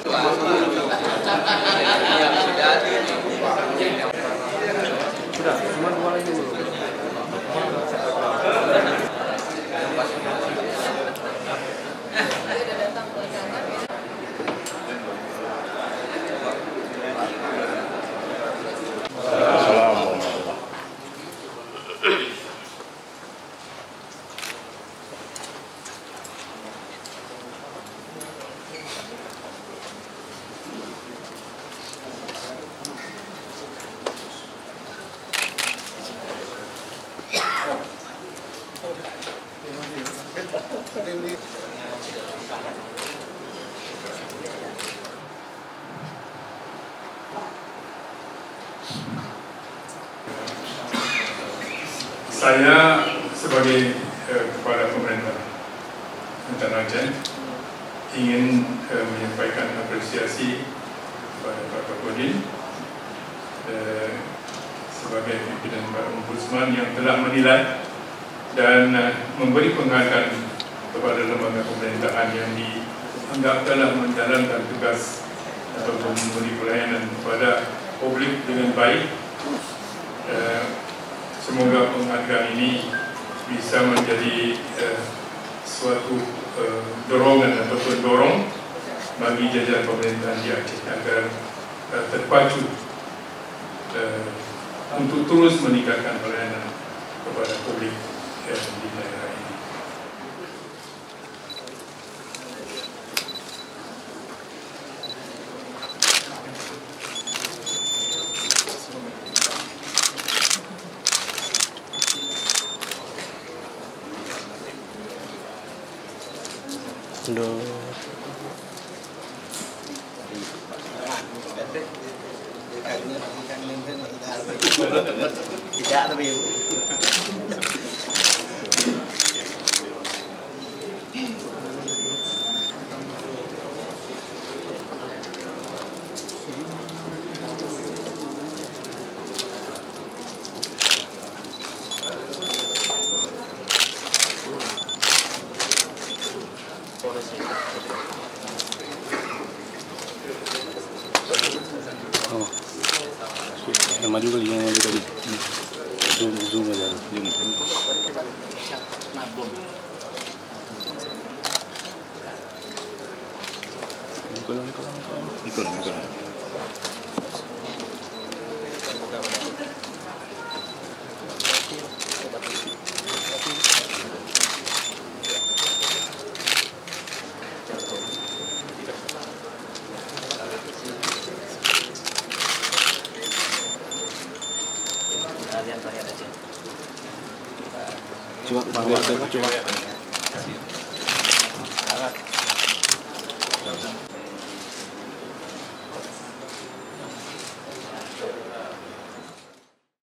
Gracias. Saya sebagai uh, kepala pemerintah Antara ingin uh, menyampaikan apresiasi kepada Pak Kapodin uh, sebagai pimpinan Pak Ombudsman yang telah menilai dan uh, memberi penghargaan kepada lembaga pemerintahan yang dianggap telah menjalankan tugas atau memberi pelayanan kepada publik dengan baik. Uh, semoga penghargaan ini bisa menjadi uh, suatu uh, dorongan atau pendorong bagi jajaran pemerintahan di Aceh agar terpacu untuk terus meningkatkan pelayanan kepada publik uh, di daerah ini. Aduh. Tidak tapi maju kali, yang maju kali. Hmm. Zoom, zoom aja. Zoom. Nikol lang, nikol lang, 就万八万三万